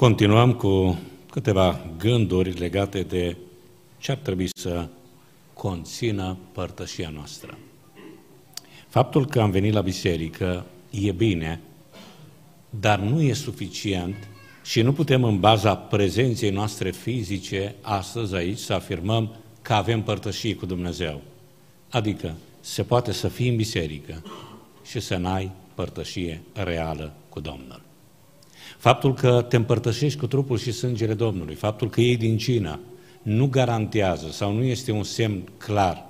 Continuăm cu câteva gânduri legate de ce ar trebui să conțină părtășia noastră. Faptul că am venit la biserică e bine, dar nu e suficient și nu putem în baza prezenței noastre fizice astăzi aici să afirmăm că avem părtășie cu Dumnezeu. Adică se poate să fii în biserică și să n-ai părtășie reală cu Domnul. Faptul că te împărtășești cu trupul și sângele Domnului, faptul că iei din cină, nu garantează sau nu este un semn clar.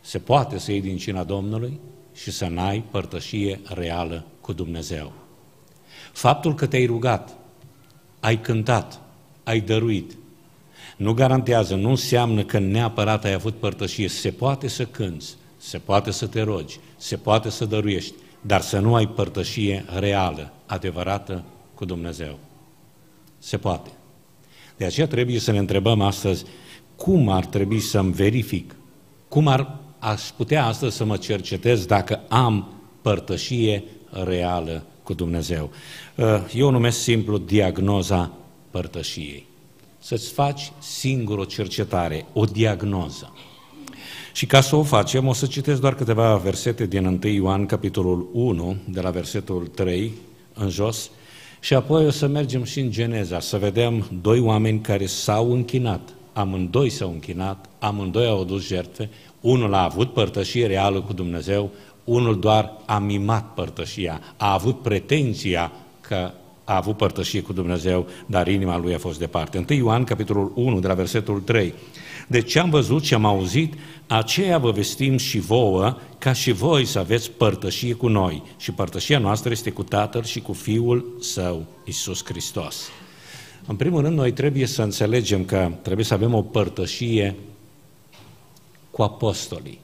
Se poate să iei din cina Domnului și să n-ai părtășie reală cu Dumnezeu. Faptul că te-ai rugat, ai cântat, ai dăruit, nu garantează, nu înseamnă că neapărat ai avut părtășie. Se poate să cânți, se poate să te rogi, se poate să dăruiești, dar să nu ai părtășie reală, adevărată cu Dumnezeu. Se poate. De aceea trebuie să ne întrebăm astăzi cum ar trebui să-mi verific, cum ar, aș putea astăzi să mă cercetez dacă am părtășie reală cu Dumnezeu. Uh, eu numesc simplu diagnoza părtășiei. Să-ți faci singur o cercetare, o diagnoză. Și ca să o facem, o să citesc doar câteva versete din 1 Ioan, capitolul 1, de la versetul 3 în jos, și apoi o să mergem și în Geneza, să vedem doi oameni care s-au închinat. Amândoi s-au închinat, amândoi au adus jertfe, unul a avut părtășie reală cu Dumnezeu, unul doar a mimat părtășia, a avut pretenția că a avut părtășie cu Dumnezeu, dar inima lui a fost departe. 1 Ioan, capitolul 1, de la versetul 3. De ce am văzut și am auzit, aceea vă vestim și vouă, ca și voi să aveți părtășie cu noi. Și părtășia noastră este cu Tatăl și cu Fiul Său, Isus Hristos. În primul rând, noi trebuie să înțelegem că trebuie să avem o părtășie cu apostolii.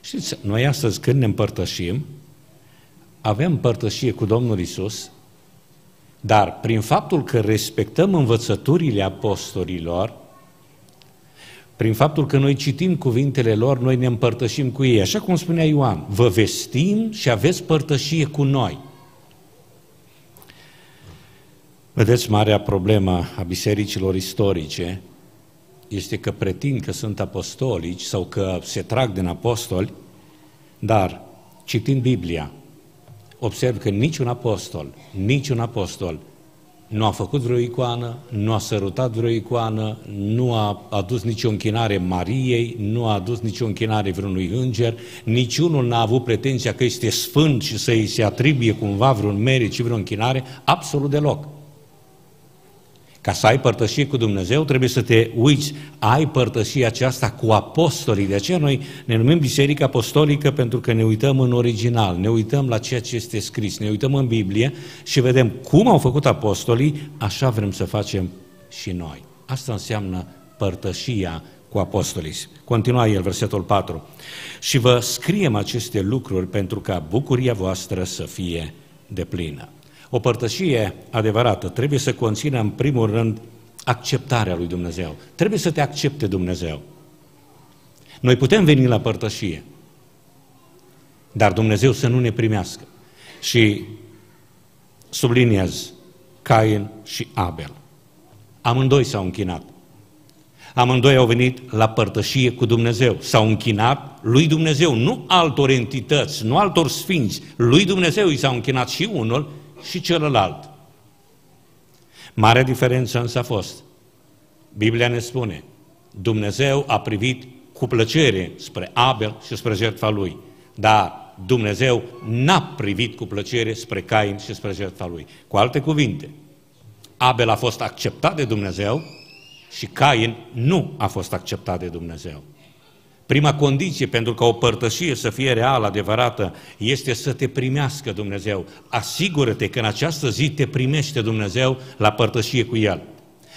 Știți, noi astăzi când ne împărtășim, avem părtășie cu Domnul Isus, dar prin faptul că respectăm învățăturile apostolilor, prin faptul că noi citim cuvintele lor, noi ne împărtășim cu ei. Așa cum spunea Ioan, vă vestim și aveți părtășie cu noi. Vedeți, marea problemă a bisericilor istorice este că pretind că sunt apostolici sau că se trag din apostoli, dar citind Biblia, observ că niciun apostol, niciun apostol nu a făcut vreo icoană, nu a sărutat vreo icoană, nu a adus nicio închinare Mariei, nu a adus nicio închinare vreunui înger, niciunul n-a avut pretenția că este sfânt și să-i se atribuie cumva vreun merit și vreo închinare, absolut deloc. Ca să ai părtășie cu Dumnezeu, trebuie să te uiți, ai părtășie aceasta cu apostolii. De aceea noi ne numim Biserica Apostolică pentru că ne uităm în original, ne uităm la ceea ce este scris, ne uităm în Biblie și vedem cum au făcut apostolii, așa vrem să facem și noi. Asta înseamnă părtășia cu apostolii. Continua el, versetul 4. Și vă scriem aceste lucruri pentru ca bucuria voastră să fie deplină. O părtășie adevărată trebuie să conțină în primul rând acceptarea lui Dumnezeu. Trebuie să te accepte Dumnezeu. Noi putem veni la părtășie, dar Dumnezeu să nu ne primească. Și subliniez Cain și Abel. Amândoi s-au închinat. Amândoi au venit la părtășie cu Dumnezeu. S-au închinat lui Dumnezeu, nu altor entități, nu altor sfinți. Lui Dumnezeu i s-au închinat și unul și celălalt. Marea diferență însă a fost, Biblia ne spune, Dumnezeu a privit cu plăcere spre Abel și spre jertfa lui, dar Dumnezeu n-a privit cu plăcere spre Cain și spre jertfa lui. Cu alte cuvinte, Abel a fost acceptat de Dumnezeu și Cain nu a fost acceptat de Dumnezeu. Prima condiție pentru ca o părtășie să fie reală, adevărată, este să te primească Dumnezeu. Asigură-te că în această zi te primește Dumnezeu la părtășie cu El.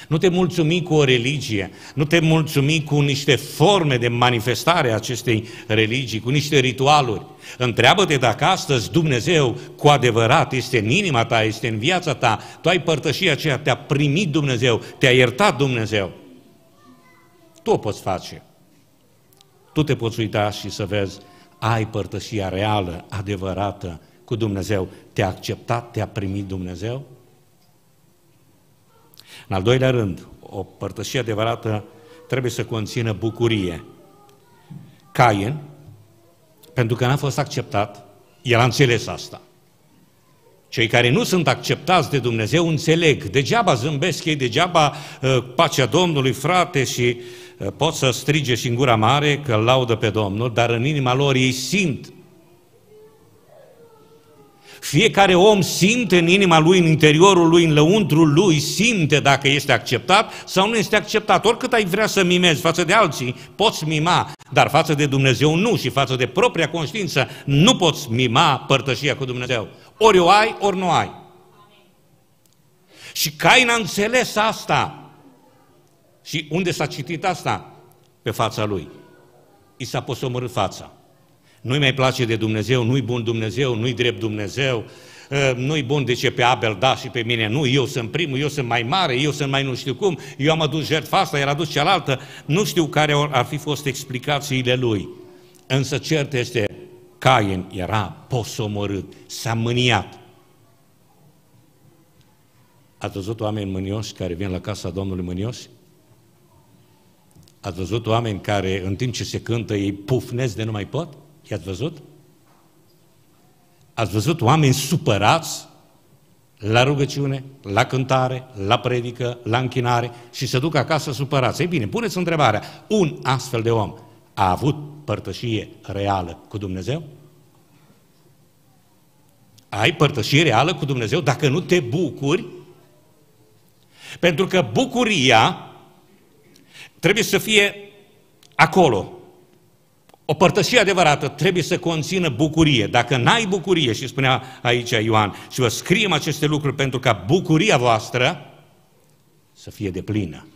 Nu te mulțumi cu o religie, nu te mulțumi cu niște forme de manifestare a acestei religii, cu niște ritualuri. Întreabă-te dacă astăzi Dumnezeu cu adevărat este în inima ta, este în viața ta, tu ai părtășia aceea, te-a primit Dumnezeu, te-a iertat Dumnezeu. Tu o poți face tu te poți uita și să vezi, ai părtășia reală, adevărată cu Dumnezeu. Te-a acceptat, te-a primit Dumnezeu? În al doilea rând, o părtășie adevărată trebuie să conțină bucurie. Cain, pentru că n-a fost acceptat, el a înțeles asta. Cei care nu sunt acceptați de Dumnezeu înțeleg. Degeaba zâmbesc ei, degeaba uh, pacea Domnului, frate, și uh, pot să strige și în gura mare că laudă pe Domnul, dar în inima lor ei simt fiecare om simte în inima lui, în interiorul lui, în lăuntrul lui, simte dacă este acceptat sau nu este acceptat. Oricât ai vrea să mimezi față de alții, poți mima, dar față de Dumnezeu nu și față de propria conștiință nu poți mima părtășia cu Dumnezeu. Ori o ai, ori nu ai. Și Cain a înțeles asta. Și unde s-a citit asta? Pe fața lui. I s-a posomorât fața nu-i mai place de Dumnezeu, nu-i bun Dumnezeu, nu-i drept Dumnezeu, ă, nu-i bun de ce pe Abel da și pe mine nu, eu sunt primul, eu sunt mai mare, eu sunt mai nu știu cum, eu am adus jertfa asta, el a adus cealaltă, nu știu care ar fi fost explicațiile lui. Însă cert este, Cain era posomorât, s-a mâniat. Ați văzut oameni mânioși care vin la casa Domnului mânioși? Ați văzut oameni care în timp ce se cântă ei pufnesc de nu mai pot? I-ați văzut? Ați văzut oameni supărați la rugăciune, la cântare, la predică, la închinare și se duc acasă supărați. Ei bine, puneți întrebarea, un astfel de om a avut părtășie reală cu Dumnezeu? Ai părtășie reală cu Dumnezeu dacă nu te bucuri? Pentru că bucuria trebuie să fie acolo, o părtășie adevărată trebuie să conțină bucurie. Dacă n-ai bucurie, și spunea aici Ioan, și vă scriem aceste lucruri pentru ca bucuria voastră să fie deplină,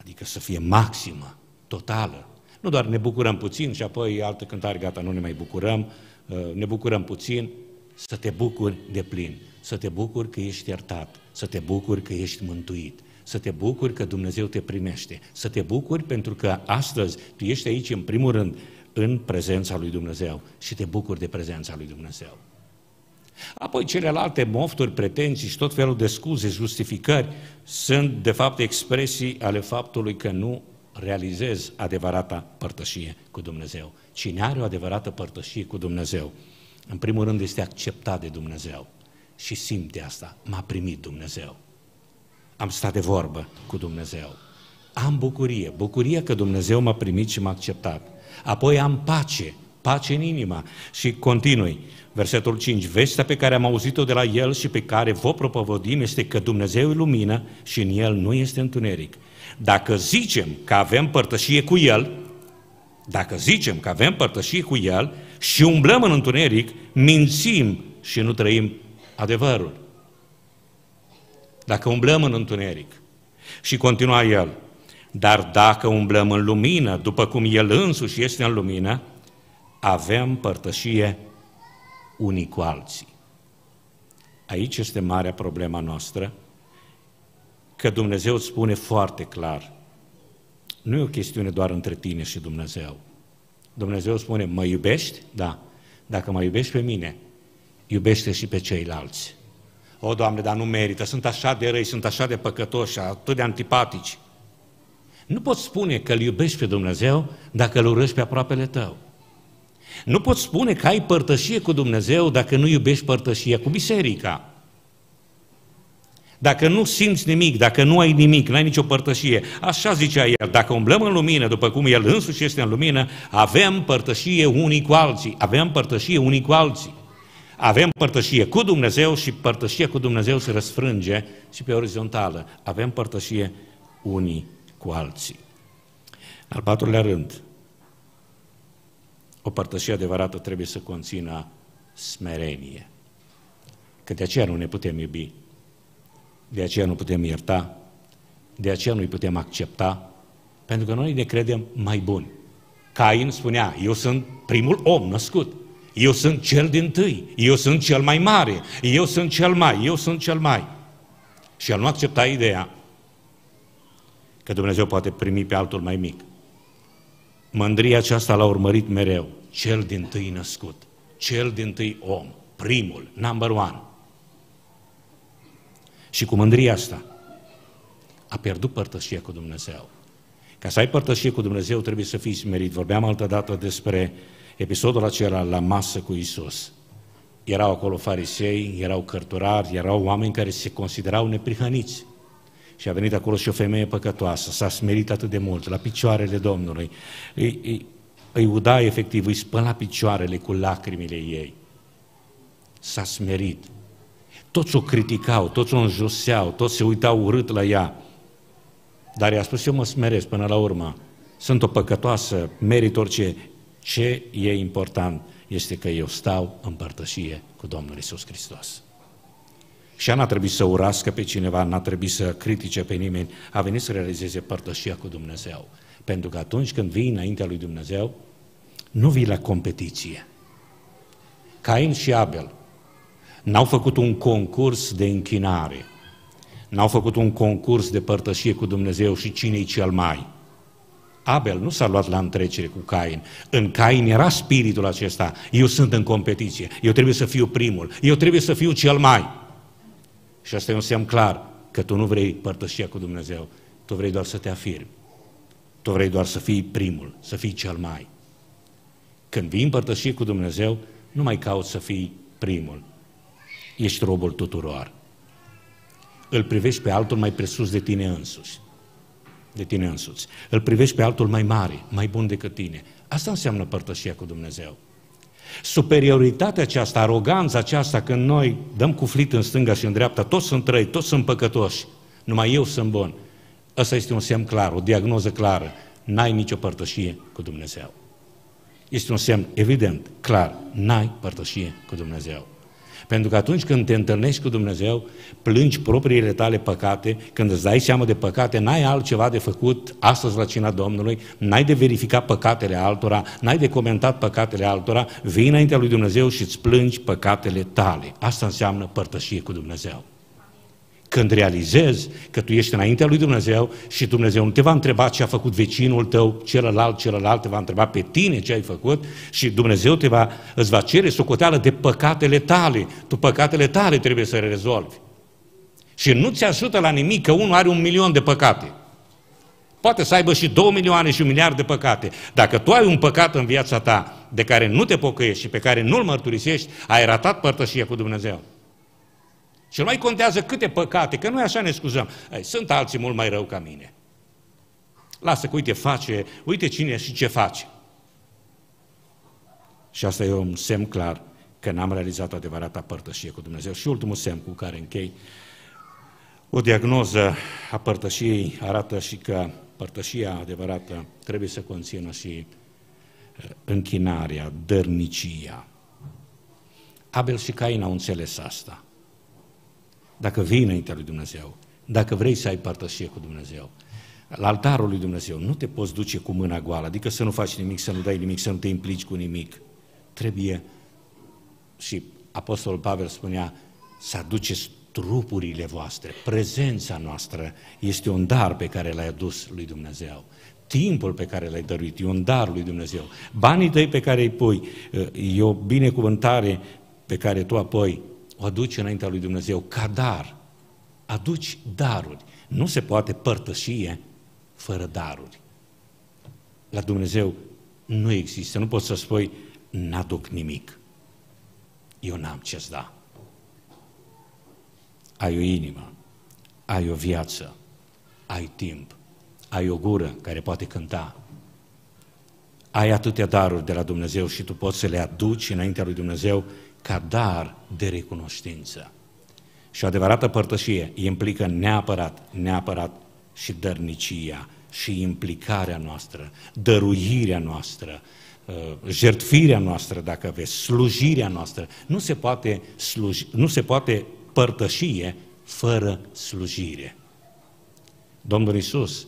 adică să fie maximă, totală. Nu doar ne bucurăm puțin și apoi altă cântare, gata, nu ne mai bucurăm, uh, ne bucurăm puțin, să te bucuri de plin, să te bucuri că ești iertat, să te bucuri că ești mântuit, să te bucuri că Dumnezeu te primește, să te bucuri pentru că astăzi tu ești aici în primul rând în prezența lui Dumnezeu și te bucuri de prezența lui Dumnezeu. Apoi celelalte mofturi, pretenții și tot felul de scuze, justificări sunt de fapt expresii ale faptului că nu realizezi adevărata părtășie cu Dumnezeu. Cine are o adevărată părtășie cu Dumnezeu, în primul rând este acceptat de Dumnezeu și simte asta. M-a primit Dumnezeu. Am stat de vorbă cu Dumnezeu. Am bucurie, bucurie că Dumnezeu m-a primit și m-a acceptat. Apoi am pace, pace în inima. Și continui, versetul 5, vestea pe care am auzit-o de la El și pe care vă propovădim este că Dumnezeu e lumină și în El nu este întuneric. Dacă zicem că avem părtășie cu El, dacă zicem că avem părtășie cu El și umblăm în întuneric, mințim și nu trăim adevărul. Dacă umblăm în întuneric, și continua El, dar dacă umblăm în lumină, după cum El însuși este în lumină, avem părtășie unii cu alții. Aici este marea problema noastră, că Dumnezeu îți spune foarte clar, nu e o chestiune doar între tine și Dumnezeu. Dumnezeu spune, mă iubești? Da. Dacă mă iubești pe mine, iubește și pe ceilalți. O, Doamne, dar nu merită, sunt așa de răi, sunt așa de păcătoși, atât de antipatici. Nu poți spune că îl iubești pe Dumnezeu dacă îl urăști pe aproapele tău. Nu poți spune că ai părtășie cu Dumnezeu dacă nu iubești părtășia cu biserica. Dacă nu simți nimic, dacă nu ai nimic, nu ai nicio părtășie, așa zicea el, dacă umblăm în lumină, după cum el însuși este în lumină, avem părtășie unii cu alții, avem părtășie unii cu alții. Avem părtășie cu Dumnezeu și părtășia cu Dumnezeu se răsfrânge și pe orizontală. Avem părtășie unii cu alții. Al patrulea rând, o părtășie adevărată trebuie să conțină smerenie. Că de aceea nu ne putem iubi, de aceea nu putem ierta, de aceea nu-i putem accepta, pentru că noi ne credem mai buni. Cain spunea, eu sunt primul om născut, eu sunt cel din tâi, eu sunt cel mai mare, eu sunt cel mai, eu sunt cel mai. Și el nu accepta ideea că Dumnezeu poate primi pe altul mai mic. Mândria aceasta l-a urmărit mereu, cel din tâi născut, cel din tâi om, primul, number one. Și cu mândria asta, a pierdut părtășia cu Dumnezeu. Ca să ai părtășie cu Dumnezeu trebuie să fii smerit. Vorbeam altă dată despre episodul acela la masă cu Isus. Erau acolo farisei, erau cărturari, erau oameni care se considerau neprihăniți. Și a venit acolo și o femeie păcătoasă, s-a smerit atât de mult la picioarele Domnului. Îi, îi, îi uda efectiv, îi spăla picioarele cu lacrimile ei. S-a smerit. Toți o criticau, toți o înjoseau, toți se uitau urât la ea. Dar i-a spus, eu mă smeresc până la urmă. Sunt o păcătoasă, merit orice. Ce e important este că eu stau în părtășie cu Domnul Isus Hristos. Și ea n-a trebuit să urască pe cineva, n-a trebuit să critique pe nimeni, a venit să realizeze părtășia cu Dumnezeu. Pentru că atunci când vii înaintea lui Dumnezeu, nu vii la competiție. Cain și Abel n-au făcut un concurs de închinare, n-au făcut un concurs de părtășie cu Dumnezeu și cine e cel mai. Abel nu s-a luat la întrecere cu Cain. În Cain era spiritul acesta. Eu sunt în competiție. Eu trebuie să fiu primul. Eu trebuie să fiu cel mai. Și asta e un semn clar că tu nu vrei părtășia cu Dumnezeu. Tu vrei doar să te afirmi. Tu vrei doar să fii primul, să fii cel mai. Când vii în părtășie cu Dumnezeu, nu mai cauți să fii primul. Ești robul tuturor. Îl privești pe altul mai presus de tine însuși. De tine însuți. Îl privești pe altul mai mare, mai bun decât tine. Asta înseamnă părtășia cu Dumnezeu. Superioritatea aceasta, aroganța aceasta, când noi dăm cu flit în stânga și în dreapta, toți sunt răi, toți sunt păcătoși, numai eu sunt bun. Ăsta este un semn clar, o diagnoză clară. N-ai nicio părtășie cu Dumnezeu. Este un semn evident, clar, n-ai părtășie cu Dumnezeu. Pentru că atunci când te întâlnești cu Dumnezeu, plângi propriile tale păcate, când îți dai seama de păcate, n-ai altceva de făcut astăzi la cina Domnului, n-ai de verificat păcatele altora, n-ai de comentat păcatele altora, vii înaintea lui Dumnezeu și îți plângi păcatele tale. Asta înseamnă părtășie cu Dumnezeu. Când realizezi că tu ești înaintea lui Dumnezeu și Dumnezeu nu te va întreba ce a făcut vecinul tău, celălalt, celălalt, te va întreba pe tine ce ai făcut și Dumnezeu te va, îți va cere socoteală de păcatele tale. Tu păcatele tale trebuie să le rezolvi. Și nu ți ajută la nimic că unul are un milion de păcate. Poate să aibă și două milioane și un miliard de păcate. Dacă tu ai un păcat în viața ta de care nu te pocăiești și pe care nu-l mărturisești, ai ratat părtășia cu Dumnezeu. Și nu mai contează câte păcate, că noi așa ne scuzăm. Sunt alții mult mai rău ca mine. Lasă că uite face, uite cine și ce face. Și asta e un semn clar că n-am realizat adevărata părtășie cu Dumnezeu. Și ultimul semn cu care închei, o diagnoză a părtășiei arată și că părtășia adevărată trebuie să conțină și uh, închinarea, dărnicia. Abel și Cain au înțeles asta dacă vii înaintea lui Dumnezeu, dacă vrei să ai părtășie cu Dumnezeu, la altarul lui Dumnezeu, nu te poți duce cu mâna goală, adică să nu faci nimic, să nu dai nimic, să nu te implici cu nimic. Trebuie, și Apostolul Pavel spunea, să aduceți trupurile voastre, prezența noastră este un dar pe care l-ai adus lui Dumnezeu. Timpul pe care l-ai dăruit e un dar lui Dumnezeu. Banii tăi pe care îi pui e o binecuvântare pe care tu apoi o aduci înaintea lui Dumnezeu ca dar. Aduci daruri. Nu se poate părtășie fără daruri. La Dumnezeu nu există. Nu poți să spui, n-aduc nimic. Eu n-am ce-ți da. Ai o inimă, ai o viață, ai timp, ai o gură care poate cânta, ai atâtea daruri de la Dumnezeu și tu poți să le aduci înaintea lui Dumnezeu ca dar de recunoștință. Și o adevărată părtășie implică neapărat, neapărat și dărnicia și implicarea noastră, dăruirea noastră, uh, jertfirea noastră, dacă vezi, slujirea noastră. Nu se poate, sluji, nu se poate părtășie fără slujire. Domnul Isus,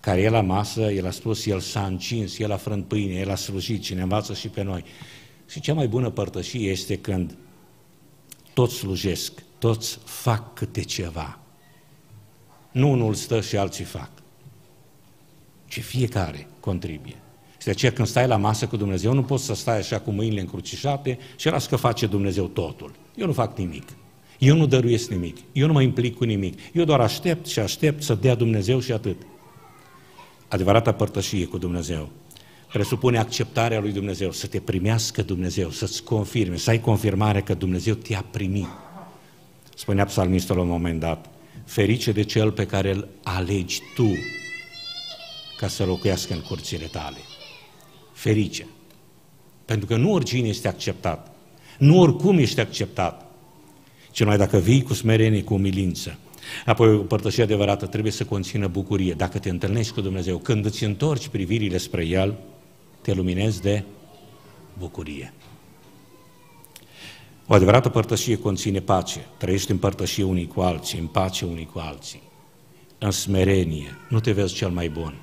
care e la masă, El a spus, El s-a încins, El a frânt pâine, El a slujit, cine învață și pe noi. Și cea mai bună părtășie este când toți slujesc, toți fac câte ceva. Nu unul stă și alții fac, ci fiecare contribuie. Și de aceea când stai la masă cu Dumnezeu, nu poți să stai așa cu mâinile încrucișate și las că face Dumnezeu totul. Eu nu fac nimic. Eu nu dăruiesc nimic, eu nu mă implic cu nimic, eu doar aștept și aștept să dea Dumnezeu și atât. Adevărata părtășie cu Dumnezeu presupune acceptarea lui Dumnezeu, să te primească Dumnezeu, să-ți confirme, să ai confirmare că Dumnezeu te-a primit. Spunea psalmistul la un moment dat, ferice de cel pe care îl alegi tu ca să locuiască în curțile tale. Ferice. Pentru că nu oricine este acceptat. Nu oricum ești acceptat. Ci numai dacă vii cu smerenie, cu umilință. Apoi o părtășie adevărată trebuie să conțină bucurie. Dacă te întâlnești cu Dumnezeu, când îți întorci privirile spre El, te luminezi de bucurie. O adevărată părtășie conține pace. Trăiești în părtășie unii cu alții, în pace unii cu alții. În smerenie. Nu te vezi cel mai bun.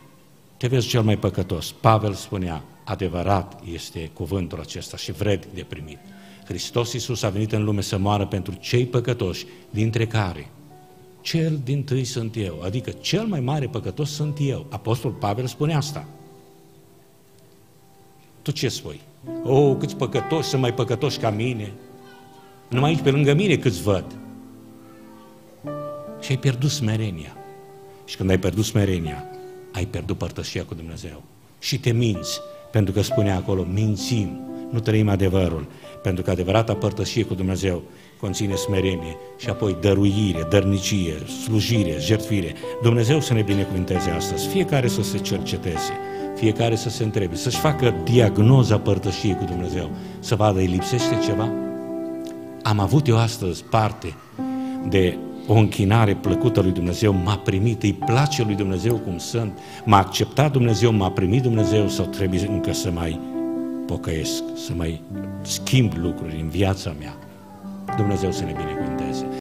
Te vezi cel mai păcătos. Pavel spunea, adevărat este cuvântul acesta și vred de primit. Hristos Iisus a venit în lume să moară pentru cei păcătoși, dintre care cel din tâi sunt eu, adică cel mai mare păcătos sunt eu. Apostol Pavel spune asta. Tu ce spui? O, oh, câți păcătoși sunt mai păcătoși ca mine. Numai aici pe lângă mine câți văd. Și ai pierdut smerenia. Și când ai pierdut smerenia, ai pierdut părtășia cu Dumnezeu. Și te minți, pentru că spune acolo, mințim, nu trăim adevărul, pentru că adevărata părtășie cu Dumnezeu conține smerenie și apoi dăruire, dărnicie, slujire, jertfire. Dumnezeu să ne binecuvinteze astăzi, fiecare să se cerceteze, fiecare să se întrebe, să-și facă diagnoza părtășiei cu Dumnezeu, să vadă, îi lipsește ceva? Am avut eu astăzi parte de o închinare plăcută lui Dumnezeu, m-a primit, îi place lui Dumnezeu cum sunt, m-a acceptat Dumnezeu, m-a primit Dumnezeu sau trebuie încă să mai pocăiesc, să mai schimb lucruri în viața mea. Dumnezeu să ne binecuvânteze.